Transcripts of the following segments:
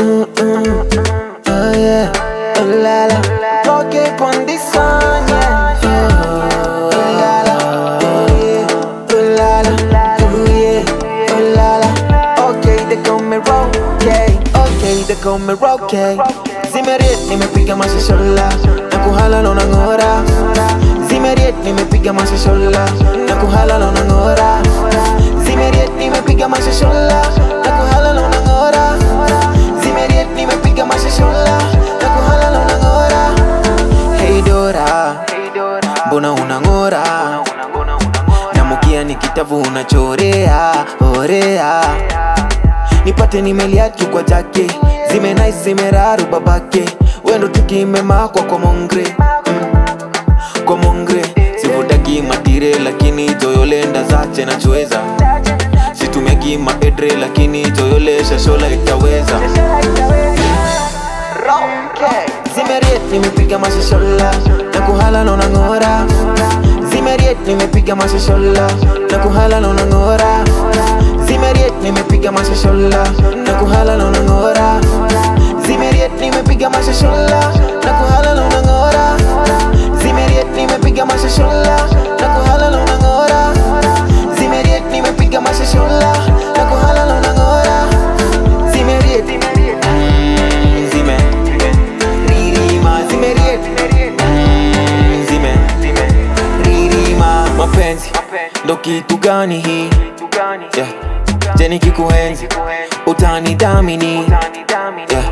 Oh oh on. Oh, oh la la, oh yeah, oh la la, oh yeah, oh la la. Okay, they me Rocket, okay, me Rocket. Zimeriet nimepiga mashishola na kuhala na unang'ora. Nimepiga mashishola na kuhala na unang'ora. Zimeriet nimepiga mashishola na kuhala na unang'ora. Hey Dora, mbona unang'ora? Namukia ni kitavu unachorea orea nipate nimeliatu kwa jake zimenai zimeraru babake wendo tukimemakwa kwa mongre kwa mongre sivutaki matire lakini joyolenda zache nachoweza situmiaki maedre lakini toyole shashola itaweza. Zimeriet nimepiga mashashola na kuhala na unang'ora. Zimeriet nimepiga mashashola na kuhala na unang'ora. Zimeriet nimepiga mashashola na kuhala na unang'ora. Zimeriet nimepiga mashashola ndo kitu gani hii? Yeah. je nikikuenzi? Utanidhamini? Yeah.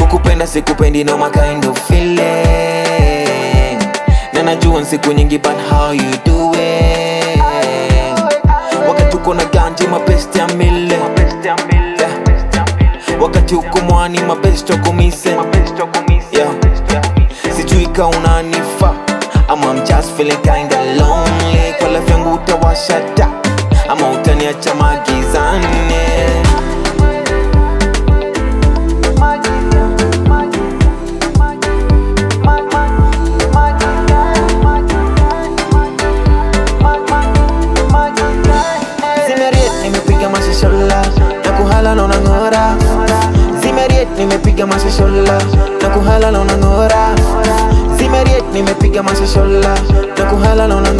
kukupenda sikupendi no my kind of feeling. Na najua siku nyingi but how you doing? Wakati uko na ganji mapesti ya mile wakati uko mwani mabest wakumise yeah. sijui kaunanifa ama I'm just feeling kinda lonely utawasha ama utaniacha magizani. Nimepiga mashashola. Na kuhala na unang'ora. Zimeriet nimepiga mashashola. Na kuhala na unang'ora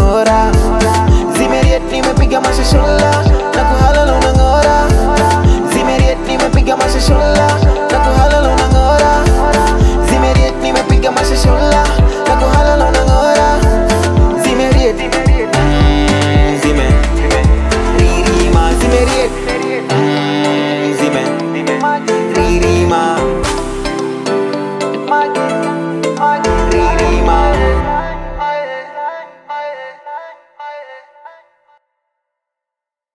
masha so lost, I na unangora zimeriet nimepiga masha shula